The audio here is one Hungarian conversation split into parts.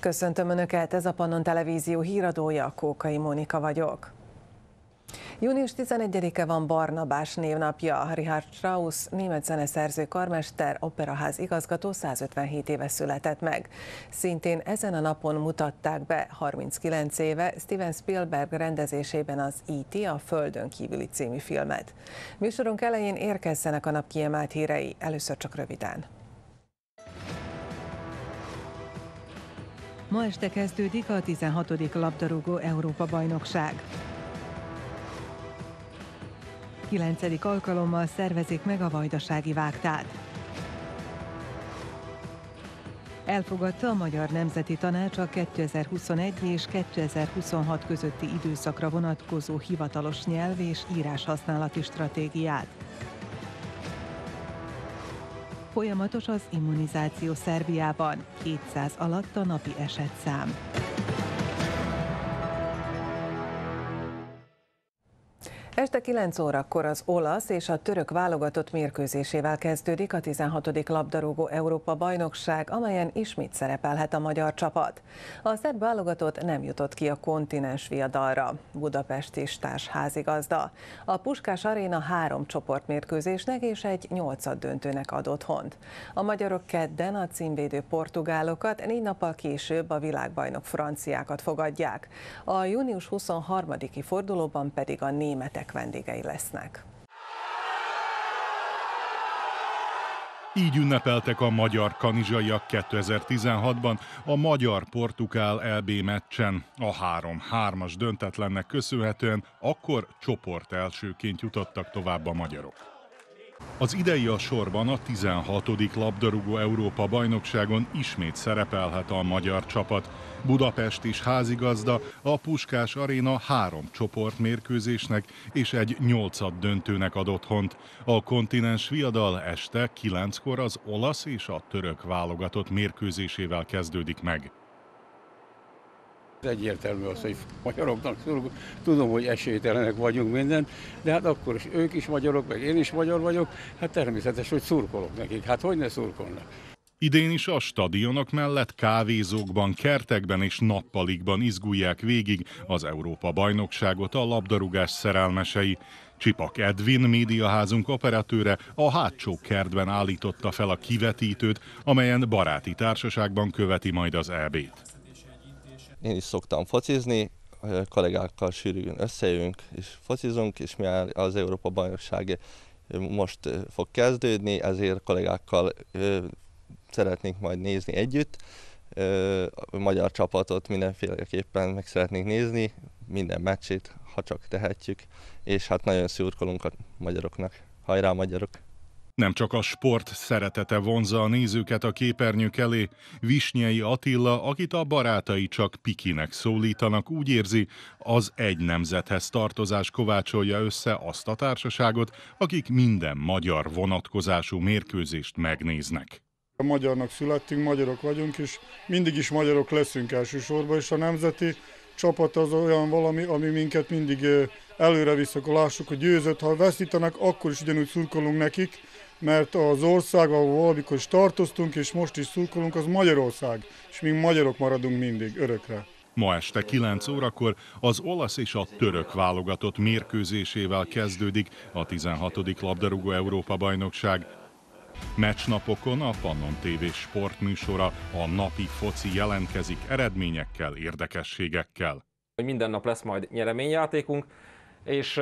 Köszöntöm Önöket, ez a Pannon Televízió híradója, Kókai Mónika vagyok. Június 11-e van Barnabás névnapja. Richard Strauss, német zeneszerző karmester, operaház igazgató 157 éve született meg. Szintén ezen a napon mutatták be 39 éve Steven Spielberg rendezésében az E.T. a Földön kívüli című filmet. Műsorunk elején érkezzenek a nap kiemelt hírei, először csak röviden. Ma este kezdődik a 16. labdarúgó Európa-bajnokság. 9. alkalommal szervezik meg a vajdasági vágtát. Elfogadta a Magyar Nemzeti Tanács a 2021 és 2026 közötti időszakra vonatkozó hivatalos nyelv és íráshasználati stratégiát. Folyamatos az immunizáció Szerbiában, 200 alatt a napi esetszám. Este 9 órakor az olasz és a török válogatott mérkőzésével kezdődik a 16. labdarúgó Európa bajnokság, amelyen ismét szerepelhet a magyar csapat. A szerb válogatott nem jutott ki a kontinens viadalra. Budapest is társházigazda. A Puskás Aréna három csoportmérkőzésnek és egy nyolcad döntőnek ad otthont. A magyarok kedden a címvédő portugálokat, négy nappal később a világbajnok franciákat fogadják. A június 23-i fordulóban pedig a németek vendégei lesznek. Így ünnepeltek a magyar kanizsaiak 2016-ban a magyar-portugál LB meccsen. A 3-3-as döntetlennek köszönhetően akkor csoport elsőként jutottak tovább a magyarok. Az idei a sorban a 16. labdarúgó Európa bajnokságon ismét szerepelhet a magyar csapat. Budapest is házigazda, a Puskás Aréna három csoportmérkőzésnek és egy nyolcad döntőnek ad otthont. A kontinens viadal este kilenckor az olasz és a török válogatott mérkőzésével kezdődik meg. Egyértelmű az, hogy magyaroknak szurkolunk. Tudom, hogy esélytelenek vagyunk minden, de hát akkor is ők is magyarok, meg én is magyar vagyok, hát természetes, hogy szurkolok nekik. Hát hogy ne szurkolnak? Idén is a stadionok mellett kávézókban, kertekben és nappalikban izgulják végig az Európa bajnokságot a labdarúgás szerelmesei. Csipak Edvin, médiaházunk operatőre a hátsó kertben állította fel a kivetítőt, amelyen baráti társaságban követi majd az EB-t. Én is szoktam focizni, kollégákkal sűrűn összejövünk és focizunk, és mivel az Európa bajnokság most fog kezdődni, ezért kollégákkal szeretnénk majd nézni együtt. A magyar csapatot mindenféleképpen meg szeretnénk nézni, minden meccsét, ha csak tehetjük, és hát nagyon szurkolunk a magyaroknak. Hajrá magyarok! Nem csak a sport szeretete vonza a nézőket a képernyők elé, Visnyei Attila, akit a barátai csak Pikinek szólítanak, úgy érzi, az egy nemzethez tartozás kovácsolja össze azt a társaságot, akik minden magyar vonatkozású mérkőzést megnéznek. A magyarnak születtünk, magyarok vagyunk, és mindig is magyarok leszünk elsősorban, és a nemzeti csapat az olyan valami, ami minket mindig előre visz, akkor lássuk, hogy győzött, ha veszítenek, akkor is ugyanúgy szurkolunk nekik, mert az ország, ahol valamikor is tartoztunk, és most is szurkolunk, az Magyarország, és mi magyarok maradunk mindig, örökre. Ma este 9 órakor az olasz és a török válogatott mérkőzésével kezdődik a 16. labdarúgó Európa bajnokság. Meccsnapokon a Pannon TV sportműsora a napi foci jelentkezik eredményekkel, érdekességekkel. Minden nap lesz majd nyereményjátékunk, és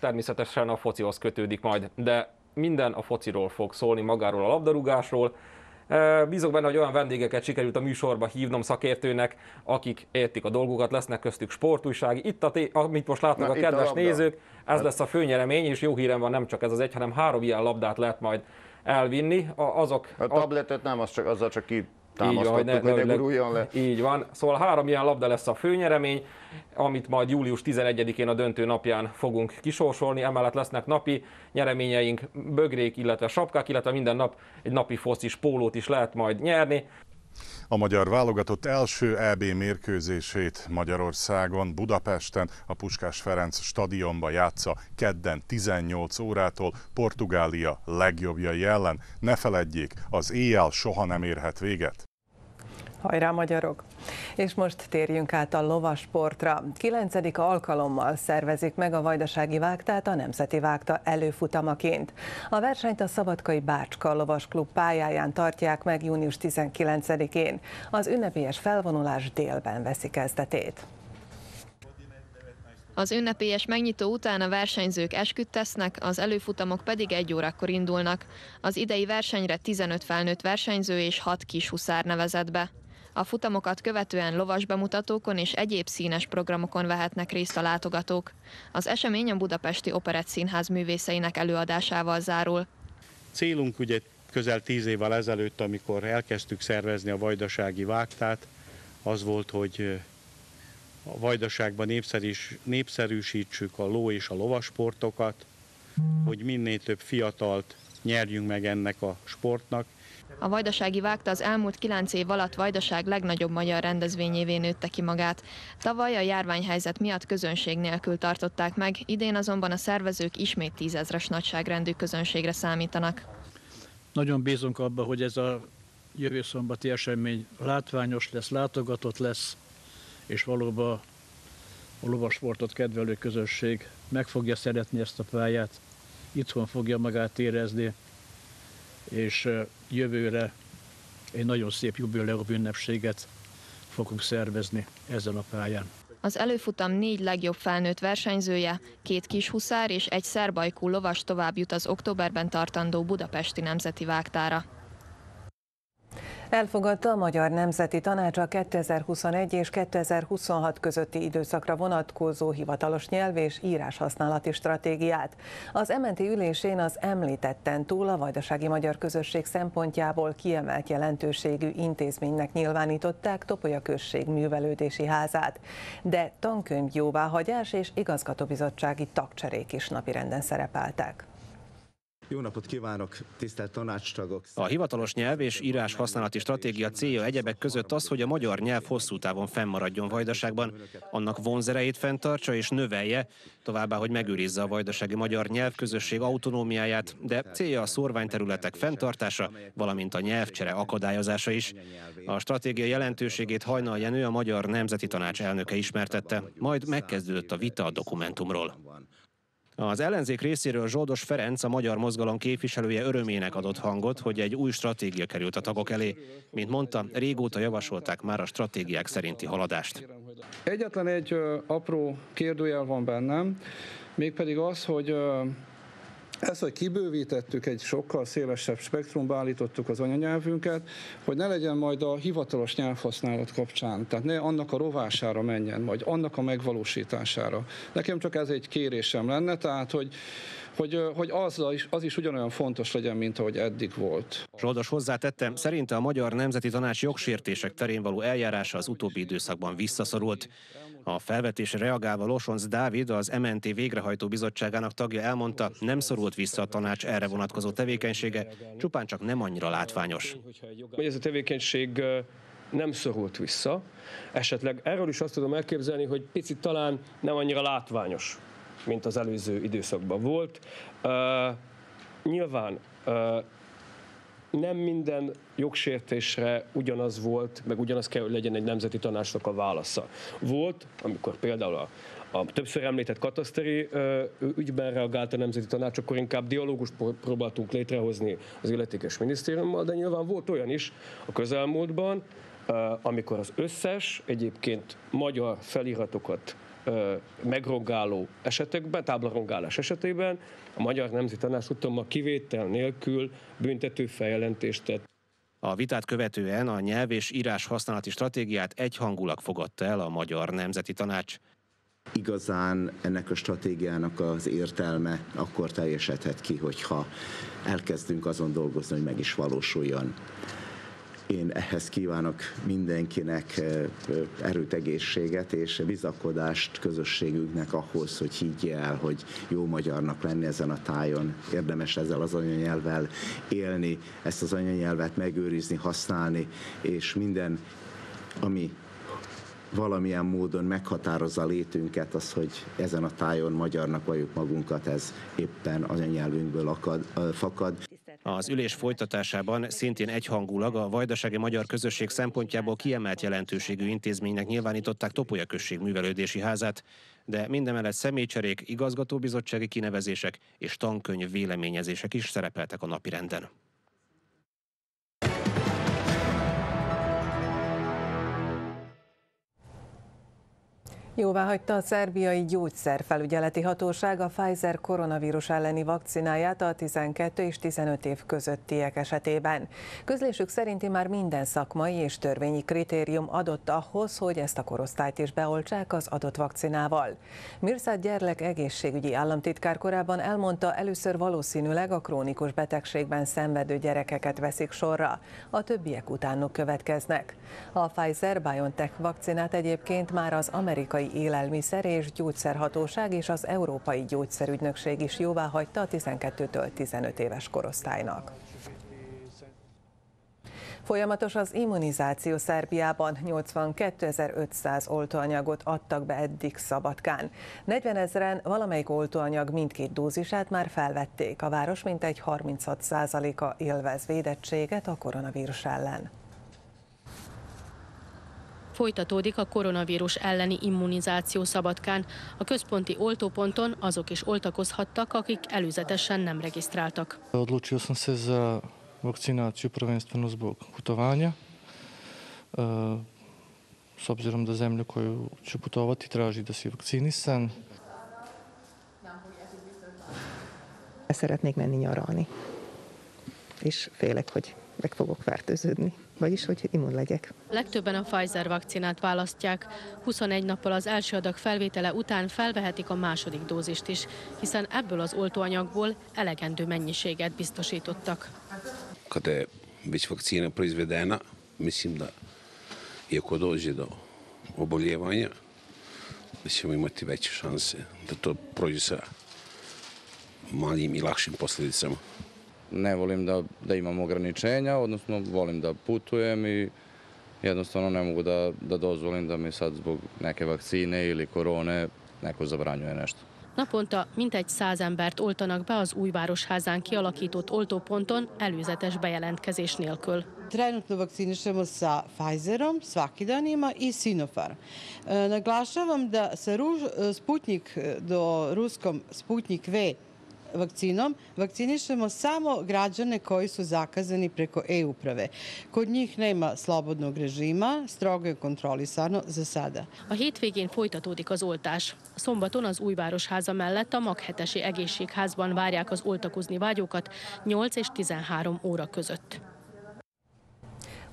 természetesen a focihoz kötődik majd, de minden a fociról fog szólni, magáról a labdarúgásról. Bízok benne, hogy olyan vendégeket sikerült a műsorba hívnom szakértőnek, akik értik a dolgokat, lesznek köztük sportújsági. Itt, a té- amit most látnak Na, a kedves a nézők, ez lesz a főnyeremény, és jó hírem van, nem csak ez az egy, hanem három ilyen labdát lehet majd elvinni. A, azok, a tabletet nem, az csak, azzal csak ki így van, hogy ne, ne, le. Így van. Szóval három ilyen labda lesz a főnyeremény, amit majd július 11-én a döntő napján fogunk kisorsolni. Emellett lesznek napi nyereményeink, bögrék, illetve sapkák, illetve minden nap egy napi focis pólót is lehet majd nyerni. A magyar válogatott első EB mérkőzését Magyarországon, Budapesten, a Puskás Ferenc stadionba játsza kedden 18 órától Portugália legjobbjai ellen. Ne feledjék, az éjjel soha nem érhet véget. Hajrá magyarok! És most térjünk át a lovasportra. Kilencedik alkalommal szervezik meg a vajdasági vágtát a Nemzeti Vágta előfutamaként. A versenyt a Szabadkai Bácska Lovas Klub pályáján tartják meg június 19-én. Az ünnepélyes felvonulás délben veszi kezdetét. Az ünnepélyes megnyitó után a versenyzők esküdt tesznek, az előfutamok pedig egy órakor indulnak. Az idei versenyre 15 felnőtt versenyző és 6 kis huszár nevezett be. A futamokat követően lovas bemutatókon és egyéb színes programokon vehetnek részt a látogatók. Az esemény a Budapesti Operett Színház művészeinek előadásával zárul. Célunk ugye közel tíz évvel ezelőtt, amikor elkezdtük szervezni a vajdasági vágtát, az volt, hogy a vajdaságban népszerűs, népszerűsítsük a ló és a lovasportokat, hogy minél több fiatalt nyerjünk meg ennek a sportnak, a Vajdasági Vágta az elmúlt kilenc év alatt Vajdaság legnagyobb magyar rendezvényévé nőtte ki magát. Tavaly a járványhelyzet miatt közönség nélkül tartották meg, idén azonban a szervezők ismét tízezres nagyságrendű közönségre számítanak. Nagyon bízunk abba, hogy ez a jövő szombati esemény látványos lesz, látogatott lesz, és valóban a lovasportot kedvelő közösség meg fogja szeretni ezt a pályát, itthon fogja magát érezni, és jövőre egy nagyon szép jubileum ünnepséget fogunk szervezni ezen a pályán. Az előfutam négy legjobb felnőtt versenyzője, két kis huszár és egy szerbajkú lovas tovább jut az októberben tartandó Budapesti Nemzeti Vágtára. Elfogadta a Magyar Nemzeti Tanács a 2021 és 2026 közötti időszakra vonatkozó hivatalos nyelv és írás-használati stratégiát. Az MNT ülésén az említetten túl a vajdasági magyar közösség szempontjából kiemelt jelentőségű intézménynek nyilvánították Topolya község művelődési házát, de tankönyv jóváhagyás és igazgatóbizottsági tagcserék is napirenden szerepeltek. Jó napot kívánok, tisztelt tanácstagok! A hivatalos nyelv és írás használati stratégia célja egyebek között az, hogy a magyar nyelv hosszú távon fennmaradjon Vajdaságban, annak vonzereit fenntartsa és növelje, továbbá, hogy megőrizze a vajdasági magyar nyelvközösség autonómiáját, de célja a szorványterületek fenntartása, valamint a nyelvcsere akadályozása is. A stratégia jelentőségét Hajnal Jenő, a Magyar Nemzeti Tanács elnöke ismertette, majd megkezdődött a vita a dokumentumról. Az ellenzék részéről Zsoldos Ferenc, a magyar mozgalom képviselője örömének adott hangot, hogy egy új stratégia került a tagok elé. Mint mondta, régóta javasolták már a stratégiák szerinti haladást. Egyetlen egy apró kérdőjel van bennem, mégpedig az, hogy ez, hogy kibővítettük, egy sokkal szélesebb spektrumba állítottuk az anyanyelvünket, hogy ne legyen majd a hivatalos nyelvhasználat kapcsán, tehát ne annak a rovására menjen, vagy annak a megvalósítására. Nekem csak ez egy kérésem lenne, tehát hogy hogy, hogy az, is, az is ugyanolyan fontos legyen, mint ahogy eddig volt. Zsoldos hozzátette, szerinte a Magyar Nemzeti Tanács jogsértések terén való eljárása az utóbbi időszakban visszaszorult. A felvetésre reagálva Losonc Dávid, az MNT végrehajtó bizottságának tagja elmondta, nem szorult vissza a tanács erre vonatkozó tevékenysége, csupán csak nem annyira látványos. Hogy ez a tevékenység nem szorult vissza. Esetleg erről is azt tudom elképzelni, hogy picit talán nem annyira látványos, mint az előző időszakban volt. Nyilván nem minden jogsértésre ugyanaz volt, meg ugyanaz kell, hogy legyen egy nemzeti tanácsnak a válasza. Volt, amikor például a, a többször említett kataszteri ügyben reagált a Nemzeti Tanács, akkor inkább dialógust próbáltunk létrehozni az illetékes minisztériummal, de nyilván volt olyan is a közelmúltban, amikor az összes egyébként magyar feliratokat megrongáló esetekben, táblarongálás esetében a Magyar Nemzeti Tanács a kivétel nélkül büntető feljelentést tett. A vitát követően a nyelv és írás használati stratégiát egyhangulag fogadta el a Magyar Nemzeti Tanács. Igazán ennek a stratégiának az értelme akkor teljesedhet ki, hogyha elkezdünk azon dolgozni, hogy meg is valósuljon. Én ehhez kívánok mindenkinek erőt, egészséget és bizakodást közösségünknek ahhoz, hogy higgye el, hogy jó magyarnak lenni ezen a tájon. Érdemes ezzel az anyanyelvvel élni, ezt az anyanyelvet megőrizni, használni, és minden, ami valamilyen módon meghatározza a létünket, az, hogy ezen a tájon magyarnak vagyunk magunkat, ez éppen anyanyelvünkből akad, fakad. Az ülés folytatásában szintén egyhangulag a vajdasági magyar közösség szempontjából kiemelt jelentőségű intézménynek nyilvánították Topolya község művelődési házát, de mindemellett személycserék, igazgatóbizottsági kinevezések és tankönyv véleményezések is szerepeltek a napirenden. Jóvá hagyta a szerbiai gyógyszerfelügyeleti hatóság a Pfizer koronavírus elleni vakcináját a 12 és 15 év közöttiek esetében. Közlésük szerinti már minden szakmai és törvényi kritérium adott ahhoz, hogy ezt a korosztályt is beoltsák az adott vakcinával. Mirzát Gyerlek egészségügyi államtitkár korábban elmondta, először valószínűleg a krónikus betegségben szenvedő gyerekeket veszik sorra, a többiek utánuk következnek. A Pfizer-BioNTech vakcinát egyébként már az amerikai Európai Élelmiszer és Gyógyszerhatóság és az Európai Gyógyszerügynökség is jóvá hagyta a 12-től 15 éves korosztálynak. Folyamatos az immunizáció Szerbiában, 82.500 oltóanyagot adtak be eddig Szabadkán. 40 ezeren valamelyik oltóanyag mindkét dózisát már felvették. A város mintegy 36%-a élvez védettséget a koronavírus ellen. Folytatódik a koronavírus elleni immunizáció Szabadkán. A központi oltóponton azok is oltakozhattak, akik előzetesen nem regisztráltak. Odlučio sam se za vakcinaciju prvenstveno zbog putovanja. S obzirom da zemlja koju ću putovati traži da si vakcinisan. Szeretnék menni nyaralni, és félek, hogy meg fogok fertőződni vagyis hogy immun legyek. Legtöbben a Pfizer vakcinát választják. 21 nappal az első adag felvétele után felvehetik a második dózist is, hiszen ebből az oltóanyagból elegendő mennyiséget biztosítottak. Kada je već vakcina proizvedena, mislim da iako dođe do oboljevanja, da ćemo imati veće šanse da to prođe sa malim i lakšim posljedicama ne volim da, da imam ograničenja, odnosno volim da putujem i jednostavno ne mogu da, da dozvolim da mi sad zbog neke vakcine ili korone neko zabranjuje nešto. Naponta mintegy száz embert oltanak be az Újvárosházán kialakított oltóponton előzetes bejelentkezés nélkül. Trenutno vakcinišemo sa Pfizerom, svaki dan ima, i Sinopharm. E, naglašavam da sa Ruž, Sputnik do ruskom Sputnik V vakcinom vakcinišemo samo građane koji su zakazani preko e-uprave. Kod njih nema slobodnog režima, strogo je kontrolisano za sada. A hétvégén folytatódik az oltás. Szombaton az Újvárosháza mellett a Maghetesi Egészségházban várják az oltakozni vágyókat 8 és 13 óra között.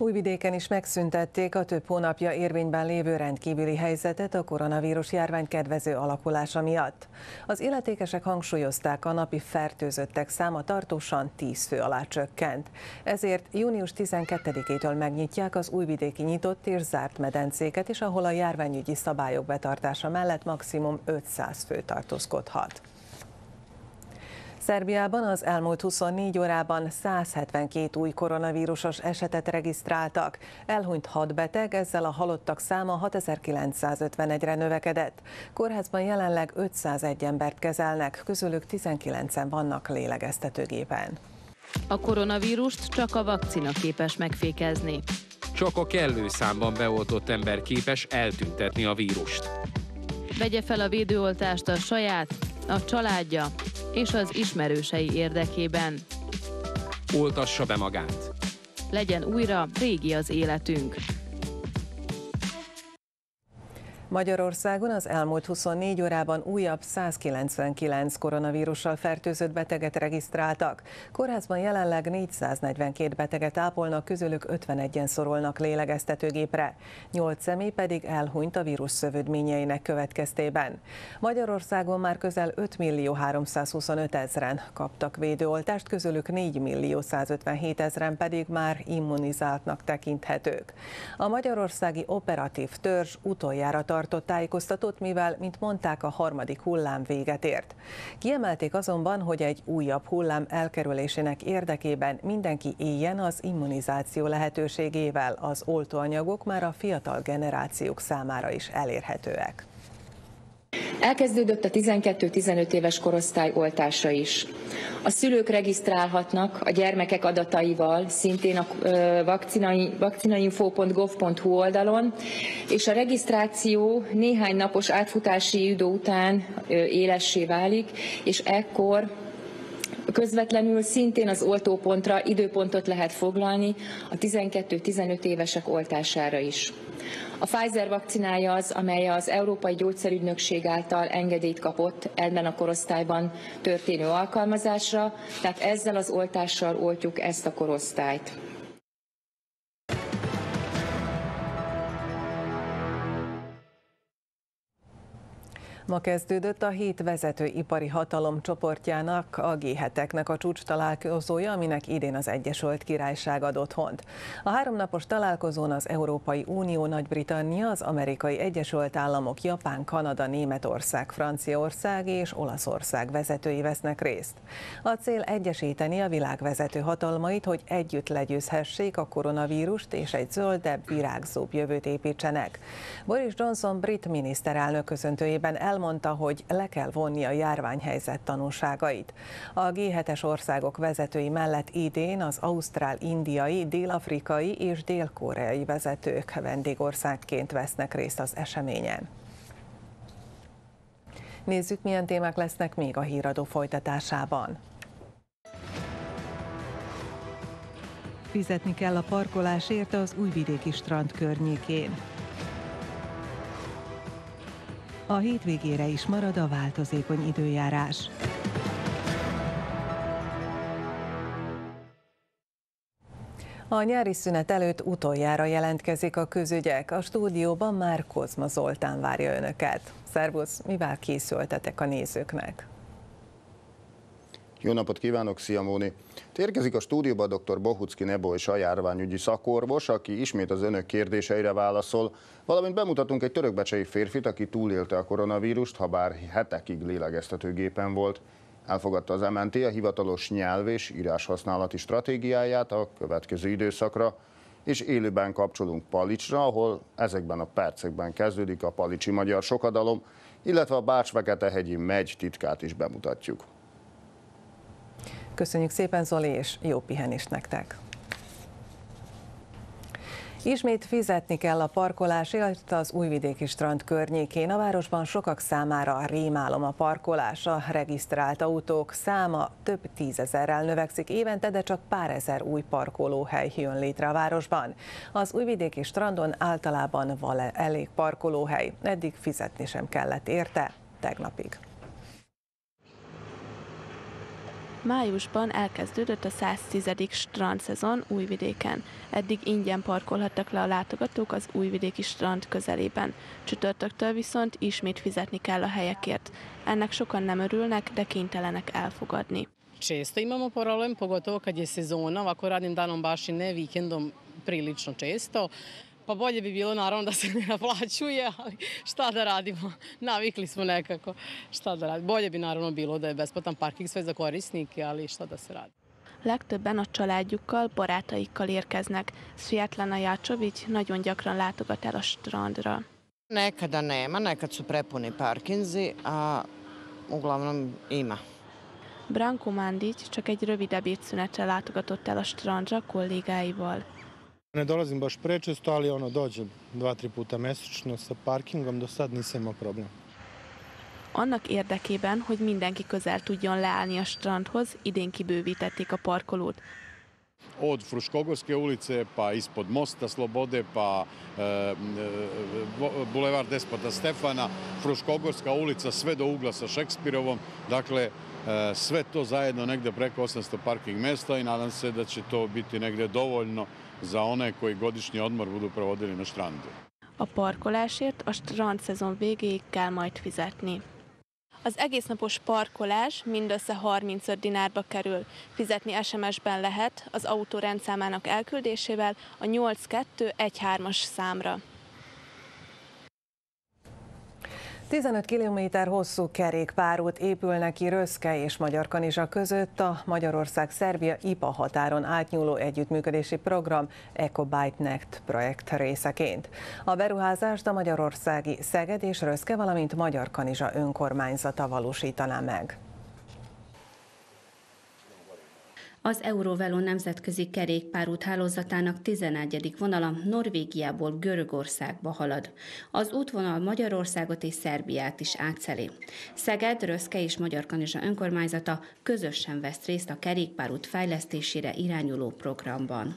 Újvidéken is megszüntették a több hónapja érvényben lévő rendkívüli helyzetet a koronavírus járvány kedvező alakulása miatt. Az illetékesek hangsúlyozták, a napi fertőzöttek száma tartósan 10 fő alá csökkent. Ezért június 12-től megnyitják az újvidéki nyitott és zárt medencéket is, ahol a járványügyi szabályok betartása mellett maximum 500 fő tartózkodhat. Szerbiában az elmúlt 24 órában 172 új koronavírusos esetet regisztráltak. Elhunyt 6 beteg, ezzel a halottak száma 6951-re növekedett. Kórházban jelenleg 501 embert kezelnek, közülük 19-en vannak lélegeztetőgépen. A koronavírust csak a vakcina képes megfékezni. Csak a kellő számban beoltott ember képes eltüntetni a vírust. Vegye fel a védőoltást a saját, a családja és az ismerősei érdekében. Oltassa be magát! Legyen újra régi az életünk. Magyarországon az elmúlt 24 órában újabb 199 koronavírussal fertőzött beteget regisztráltak. Kórházban jelenleg 442 beteget ápolnak, közülük 51-en szorolnak lélegeztetőgépre. 8 személy pedig elhunyt a vírus szövődményeinek következtében. Magyarországon már közel 5 millió 325 ezeren kaptak védőoltást, közülük 4 millió 157 ezeren pedig már immunizáltnak tekinthetők. A magyarországi operatív törzs utoljára tart tartott tájékoztatót, mivel, mint mondták, a harmadik hullám véget ért. Kiemelték azonban, hogy egy újabb hullám elkerülésének érdekében mindenki éljen az immunizáció lehetőségével, az oltóanyagok már a fiatal generációk számára is elérhetőek. Elkezdődött a 12-15 éves korosztály oltása is. A szülők regisztrálhatnak a gyermekek adataival, szintén a vakcinainfo.gov.hu oldalon, és a regisztráció néhány napos átfutási idő után élessé válik, és ekkor közvetlenül szintén az oltópontra időpontot lehet foglalni a 12-15 évesek oltására is. A Pfizer vakcinája az, amely az Európai Gyógyszerügynökség által engedélyt kapott ebben a korosztályban történő alkalmazásra, tehát ezzel az oltással oltjuk ezt a korosztályt. Ma kezdődött a hét vezető ipari hatalom csoportjának, a g a csúcs találkozója, aminek idén az Egyesült Királyság ad otthont. A háromnapos találkozón az Európai Unió, Nagy-Britannia, az Amerikai Egyesült Államok, Japán, Kanada, Németország, Franciaország és Olaszország vezetői vesznek részt. A cél egyesíteni a világ vezető hatalmait, hogy együtt legyőzhessék a koronavírust és egy zöldebb, virágzóbb jövőt építsenek. Boris Johnson brit miniszterelnök köszöntőjében el elmondta, hogy le kell vonni a járványhelyzet tanulságait. A G7-es országok vezetői mellett idén az ausztrál, indiai, dél-afrikai és dél-koreai vezetők vendégországként vesznek részt az eseményen. Nézzük, milyen témák lesznek még a híradó folytatásában. Fizetni kell a parkolásért az újvidéki strand környékén. A hétvégére is marad a változékony időjárás. A nyári szünet előtt utoljára jelentkezik a közügyek. A stúdióban már Kozma Zoltán várja önöket. Szervusz, mivel készültetek a nézőknek? Jó napot kívánok, szia Móni! Érkezik a stúdióba dr. Bohucki és a járványügyi szakorvos, aki ismét az önök kérdéseire válaszol, valamint bemutatunk egy törökbecsei férfit, aki túlélte a koronavírust, ha bár hetekig lélegeztetőgépen volt. Elfogadta az MNT a hivatalos nyelv és íráshasználati stratégiáját a következő időszakra, és élőben kapcsolunk Palicsra, ahol ezekben a percekben kezdődik a Palicsi Magyar Sokadalom, illetve a Bács-Fekete-hegyi megy titkát is bemutatjuk. Köszönjük szépen Zoli, és jó pihenést nektek! Ismét fizetni kell a parkolásért az újvidéki strand környékén. A városban sokak számára rémálom a parkolás. A regisztrált autók száma több tízezerrel növekszik évente, de csak pár ezer új parkolóhely jön létre a városban. Az újvidéki strandon általában van elég parkolóhely, eddig fizetni sem kellett érte, tegnapig. Májusban elkezdődött a 110. strand szezon Újvidéken. Eddig ingyen parkolhattak le a látogatók az Újvidéki strand közelében. Csütörtöktől viszont ismét fizetni kell a helyekért. Ennek sokan nem örülnek, de kénytelenek elfogadni. Često imamo problem, pogotovo kad je sezona, ovako radnim danom baš i ne, vikendom prilično često. Pa bolje bi bilo naravno da se ne naplaćuje, ali šta da radimo, navikli smo nekako, šta da radimo. Bolje bi naravno bilo da je besplatan parking sve za korisnike, ali šta da se radi. Legtöbben a családjukkal, barátaikkal érkeznek. Svjetlana Jačović nagyon gyakran látogat el a strandra. Nekada nema, nekad su prepuni parkinzi, a uglavnom ima. Branko Mandić csak egy rövid ebédszünetre látogatott el a strandra kollégáival. Ne dolazim baš prečesto, ali ono dođem dva, tri puta mesečno sa parkingom, do sad nisam imao problem. Annak érdekében, hogy mindenki közel tudjon leállni a strandhoz, idén kibővítették a parkolót. Od Fruškogorske ulice pa ispod Mosta Slobode pa e, e, Bulevar Despota Stefana, Fruškogorska ulica sve do ugla sa Šekspirovom. Dakle, e, sve to zajedno negde preko 800 parking mesta i nadam se da će to biti negde dovoljno za one koji godišnji odmor budu provodili na strandu. A parkolásért a strand szezon végéig kell majd fizetni. Az egésznapos parkolás mindössze 35 dinárba kerül. Fizetni SMS-ben lehet az autó rendszámának elküldésével a 8213-as számra. 15 kilométer hosszú kerékpárút épül neki Röszke és Magyar Kanizsa között a Magyarország-Szerbia IPA határon átnyúló együttműködési program EcoBike Next projekt részeként. A beruházást a magyarországi Szeged és Röszke, valamint Magyar Kanizsa önkormányzata valósítaná meg. Az Eurovelo nemzetközi kerékpárút hálózatának 11. vonala Norvégiából Görögországba halad. Az útvonal Magyarországot és Szerbiát is átszeli. Szeged, Röszke és Magyar Kanizsa önkormányzata közösen vesz részt a kerékpárút fejlesztésére irányuló programban.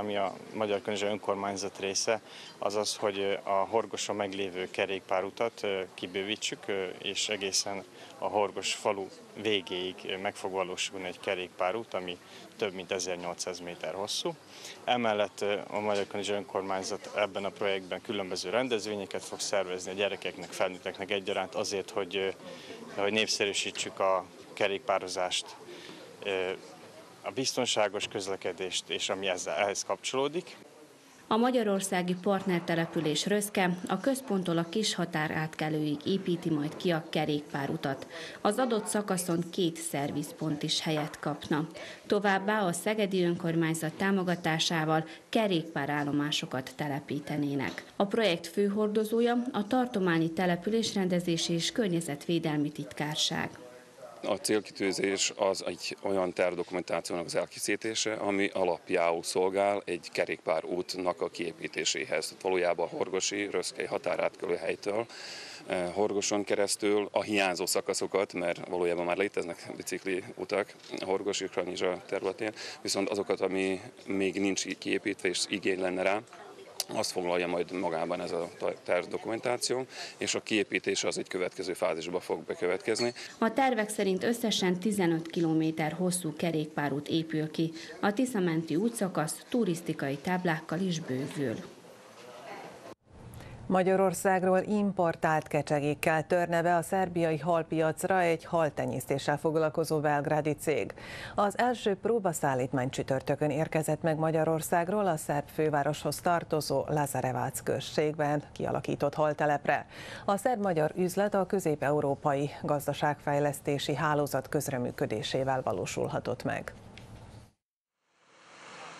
Ami a Magyar Könyvzse önkormányzat része, az az, hogy a Horgoson meglévő kerékpárutat kibővítsük, és egészen a Horgos falu végéig meg fog valósulni egy kerékpárút, ami több mint 1800 méter hosszú. Emellett a Magyar Könyvzse önkormányzat ebben a projektben különböző rendezvényeket fog szervezni a gyerekeknek, felnőtteknek egyaránt azért, hogy, hogy népszerűsítsük a kerékpározást a biztonságos közlekedést és ami ezzel, ehhez kapcsolódik. A magyarországi partnertelepülés Röszke a központtól a kis határ átkelőig építi majd ki a kerékpárutat. Az adott szakaszon két szervizpont is helyet kapna. Továbbá a Szegedi önkormányzat támogatásával kerékpárállomásokat telepítenének. A projekt főhordozója a tartományi településrendezési és környezetvédelmi titkárság. A célkitűzés az egy olyan tervdokumentációnak az elkészítése, ami alapjául szolgál egy kerékpár útnak a kiépítéséhez. Valójában a Horgosi, Röszkei határátkelő helytől eh, Horgoson keresztül a hiányzó szakaszokat, mert valójában már léteznek bicikli utak Horgosi Kranyizsa területén, viszont azokat, ami még nincs kiépítve és igény lenne rá, azt foglalja majd magában ez a terv dokumentáció, és a kiépítése az egy következő fázisba fog bekövetkezni. A tervek szerint összesen 15 km hosszú kerékpárút épül ki. A Tiszamenti útszakasz turisztikai táblákkal is bővül. Magyarországról importált kecsegékkel törne be a szerbiai halpiacra egy haltenyésztéssel foglalkozó belgrádi cég. Az első próbaszállítmány csütörtökön érkezett meg Magyarországról a szerb fővároshoz tartozó Lazarevác községben kialakított haltelepre. A szerb-magyar üzlet a közép-európai gazdaságfejlesztési hálózat közreműködésével valósulhatott meg.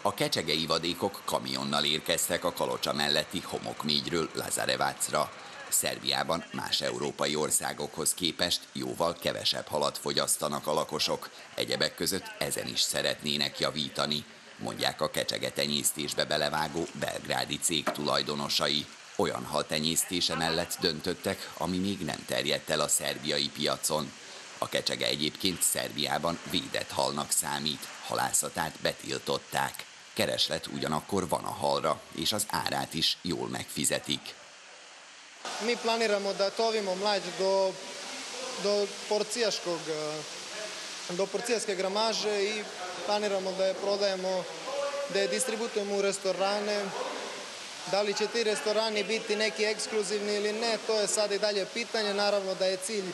A kecsegei vadékok kamionnal érkeztek a Kalocsa melletti homokmégyről Lazarevácra. Szerbiában más európai országokhoz képest jóval kevesebb halat fogyasztanak a lakosok, egyebek között ezen is szeretnének javítani, mondják a kecsege tenyésztésbe belevágó belgrádi cég tulajdonosai. Olyan hal tenyésztése mellett döntöttek, ami még nem terjedt el a szerbiai piacon. A kecsege egyébként Szerbiában védett halnak számít, halászatát betiltották. Kereslet ugyanakkor van a halra, és az árát is jól megfizetik. Mi planiramo da tovimo mlađ do, do porcijaškog do porcijaške gramaže i planiramo da je prodajemo, da je distributujemo u restorane. Da li će ti restorani biti neki ekskluzivni ili ne, to je sad i dalje pitanje. Naravno da je cilj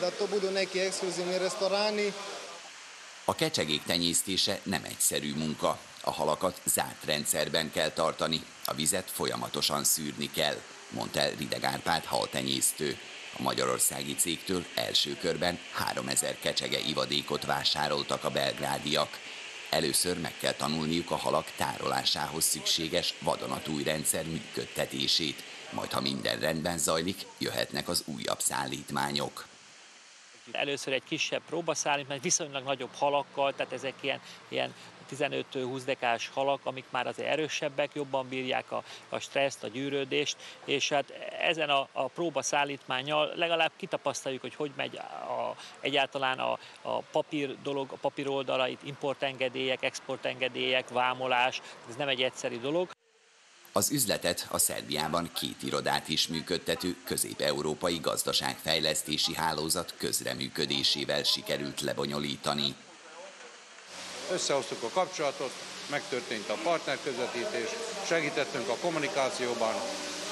da to budu neki ekskluzivni restorani. A kecsegék tenyésztése nem egyszerű munka. A halakat zárt rendszerben kell tartani, a vizet folyamatosan szűrni kell, mondta el Rideg Árpád haltenyésztő. A magyarországi cégtől első körben 3000 kecsege ivadékot vásároltak a belgrádiak. Először meg kell tanulniuk a halak tárolásához szükséges vadonatúj rendszer működtetését, majd ha minden rendben zajlik, jöhetnek az újabb szállítmányok. Először egy kisebb próbaszállítmány, viszonylag nagyobb halakkal, tehát ezek ilyen, ilyen 15-20 dekás halak, amik már azért erősebbek, jobban bírják a, a stresszt, a gyűrődést, és hát ezen a, a próba szállítmányjal legalább kitapasztaljuk, hogy hogy megy a, egyáltalán a, a papír dolog, a papír oldalait, importengedélyek, exportengedélyek, vámolás, ez nem egy egyszerű dolog. Az üzletet a Szerbiában két irodát is működtető közép-európai gazdaságfejlesztési hálózat közreműködésével sikerült lebonyolítani összehoztuk a kapcsolatot, megtörtént a partnerközvetítés, segítettünk a kommunikációban,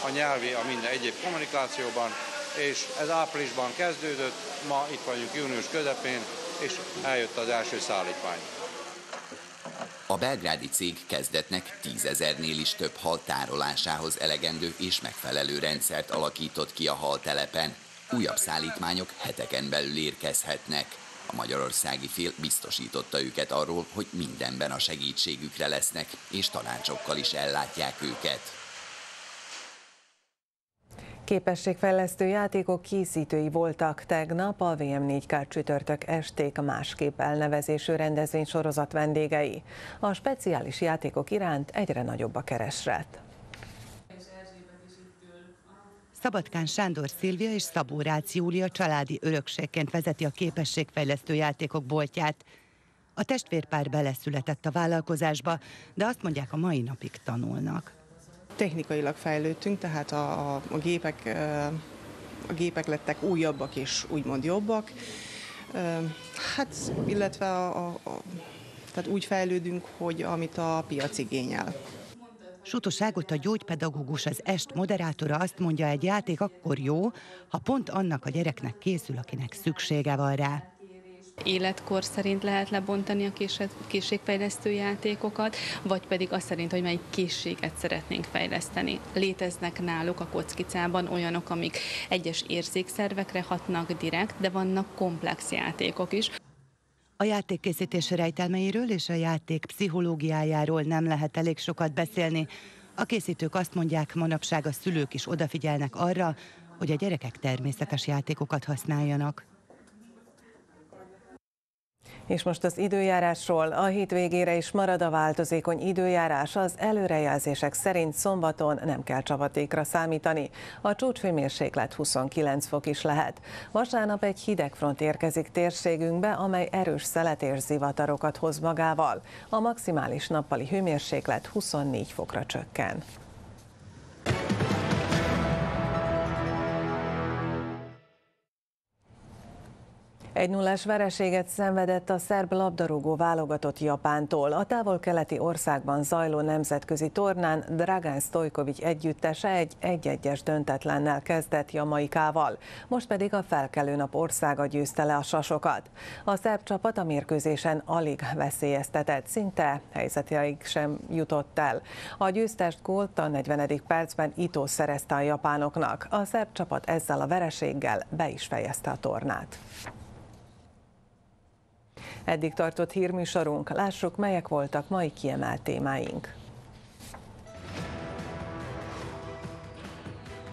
a nyelvi, a minden egyéb kommunikációban, és ez áprilisban kezdődött, ma itt vagyunk június közepén, és eljött az első szállítmány. A belgrádi cég kezdetnek tízezernél is több hal tárolásához elegendő és megfelelő rendszert alakított ki a haltelepen. Újabb szállítmányok heteken belül érkezhetnek. A magyarországi fél biztosította őket arról, hogy mindenben a segítségükre lesznek, és tanácsokkal is ellátják őket. Képességfejlesztő játékok készítői voltak tegnap a VM4K csütörtök esték másképp elnevezésű rendezvény sorozat vendégei. A speciális játékok iránt egyre nagyobb a kereslet. Szabadkán Sándor Szilvia és Szabó Rácz Júlia családi örökségként vezeti a képességfejlesztő játékok boltját. A testvérpár beleszületett a vállalkozásba, de azt mondják, a mai napig tanulnak. Technikailag fejlődtünk, tehát a, a, a gépek a gépek lettek újabbak és úgymond jobbak. Hát, illetve a, a, a, tehát úgy fejlődünk, hogy amit a piac igényel. Sutoságot a gyógypedagógus, az est moderátora azt mondja, egy játék akkor jó, ha pont annak a gyereknek készül, akinek szüksége van rá életkor szerint lehet lebontani a készségfejlesztő játékokat, vagy pedig az szerint, hogy melyik készséget szeretnénk fejleszteni. Léteznek náluk a kockicában olyanok, amik egyes érzékszervekre hatnak direkt, de vannak komplex játékok is. A játékkészítés rejtelmeiről és a játék pszichológiájáról nem lehet elég sokat beszélni. A készítők azt mondják, manapság a szülők is odafigyelnek arra, hogy a gyerekek természetes játékokat használjanak. És most az időjárásról. A hét végére is marad a változékony időjárás. Az előrejelzések szerint szombaton nem kell csavatékra számítani. A csúcsfőmérséklet 29 fok is lehet. Vasárnap egy hidegfront érkezik térségünkbe, amely erős szeletér zivatarokat hoz magával. A maximális nappali hőmérséklet 24 fokra csökken. Egy nullás vereséget szenvedett a szerb labdarúgó válogatott Japántól. A távol-keleti országban zajló nemzetközi tornán Dragan Stojkovic együttese egy egy-egyes döntetlennel kezdett Jamaikával. Most pedig a felkelő nap országa győzte le a sasokat. A szerb csapat a mérkőzésen alig veszélyeztetett, szinte helyzetjeig sem jutott el. A győztest gólt a 40. percben Ito szerezte a japánoknak. A szerb csapat ezzel a vereséggel be is fejezte a tornát. Eddig tartott hírműsorunk, lássuk, melyek voltak mai kiemelt témáink.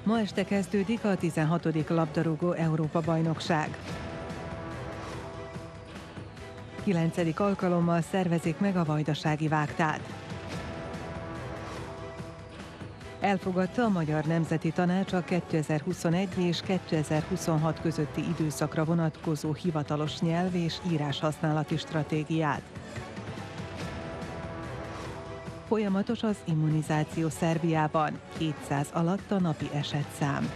Ma este kezdődik a 16. labdarúgó Európa-bajnokság. 9. alkalommal szervezik meg a vajdasági vágtát. Elfogadta a Magyar Nemzeti Tanács a 2021 és 2026 közötti időszakra vonatkozó hivatalos nyelv és írás-használati stratégiát. Folyamatos az immunizáció Szerbiában, 200 alatt a napi esetszám.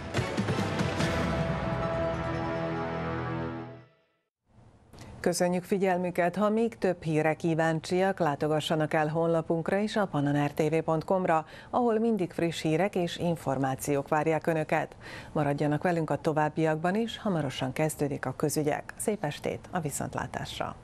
Köszönjük figyelmüket! Ha még több híre kíváncsiak, látogassanak el honlapunkra és a pananrtv.com-ra, ahol mindig friss hírek és információk várják Önöket. Maradjanak velünk a továbbiakban is, hamarosan kezdődik a közügyek. Szép estét, a viszontlátásra!